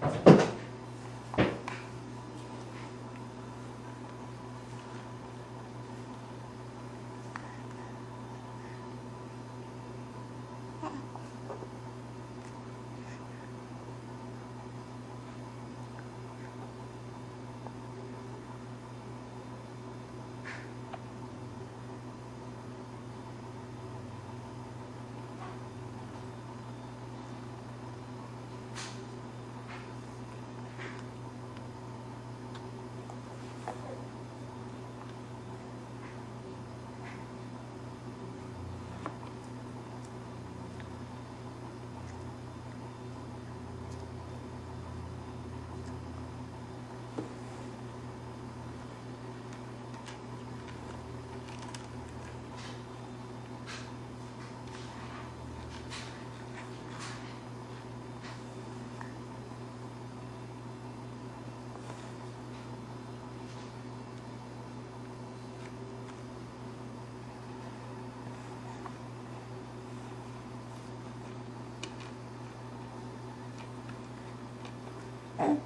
Thank you. and eh?